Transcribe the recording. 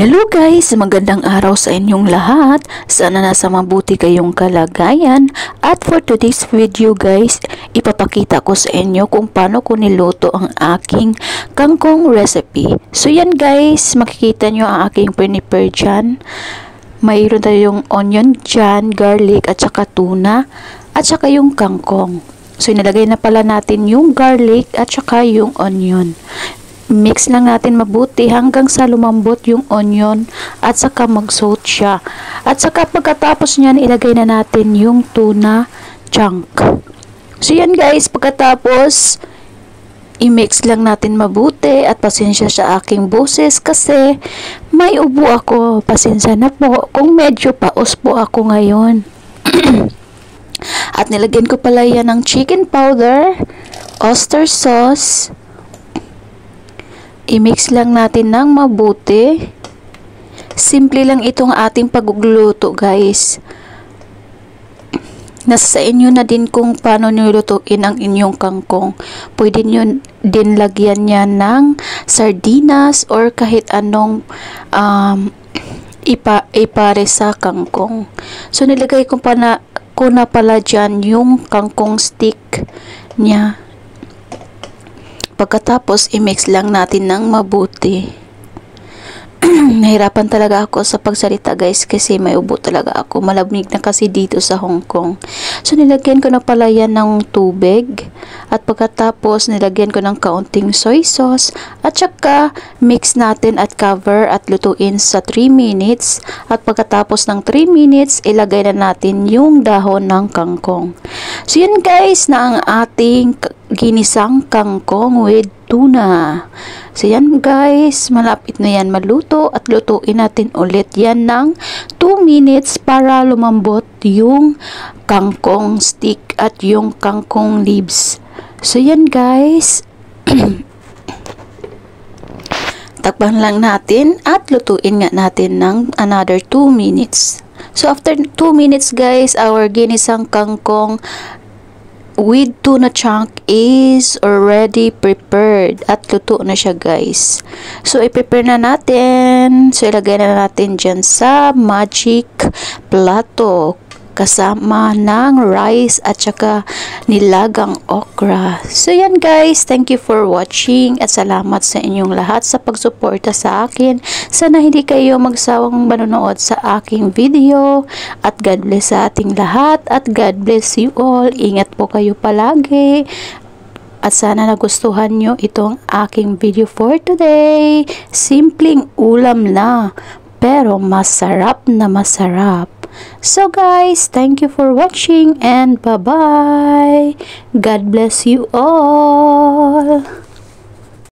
Hello guys! Magandang araw sa inyong lahat. Sana nasa mabuti kayong kalagayan. At for today's video guys, ipapakita ko sa inyo kung paano ko niluto ang aking kangkong recipe. So yan guys, makikita nyo ang aking prepare dyan. Mayroon tayong onion dyan, garlic at saka tuna at saka yung kangkong. So inilagay na pala natin yung garlic at saka yung onion. Mix lang natin mabuti hanggang sa lumambot yung onion at saka mag-salt siya. At saka pagkatapos niyan, ilagay na natin yung tuna chunk. So yan guys, pagkatapos, i-mix lang natin mabuti at pasensya sa aking boses kasi may ubo ako. Pasensya na po kung medyo paos po ako ngayon. at nilagyan ko pala yan ng chicken powder, oyster sauce, I-mix lang natin ng mabuti. Simple lang itong ating pagluluto guys. Nasa sa inyo na din kung paano nilutuin ang inyong kangkong. Pwede nyo din lagyan niya ng sardinas or kahit anong um, ipa, ipare sa kangkong. So nilagay ko pa na, ko na pala dyan yung kangkong stick niya. Pagkatapos, i-mix lang natin ng mabuti. Nahirapan talaga ako sa pagsalita guys kasi may ubo talaga ako. Malamig na kasi dito sa Hong Kong. So nilagyan ko na pala yan ng tubig. At pagkatapos nilagyan ko ng kaunting soy sauce. At saka mix natin at cover at lutuin sa 3 minutes. At pagkatapos ng 3 minutes ilagay na natin yung dahon ng kangkong. So yun guys na ang ating ginisang kangkong with tuna. So yan guys, malapit na yan maluto at lutuin natin ulit yan ng 2 minutes para lumambot yung kangkong stick at yung kangkong leaves. So yan guys, takpan lang natin at lutuin nga natin ng another 2 minutes. So after 2 minutes guys, our ginisang kangkong with tuna chunk is already prepared at luto na siya guys. So i-prepare na natin. So ilagay na natin dyan sa magic plato kasama ng rice at saka nilagang okra. So yan guys, thank you for watching at salamat sa inyong lahat sa pagsuporta sa akin. Sana hindi kayo magsawang manonood sa aking video at God bless sa ating lahat at God bless you all. Ingat po kayo palagi at sana nagustuhan nyo itong aking video for today. Simpleng ulam na pero masarap na masarap. So guys, thank you for watching and bye-bye. God bless you all.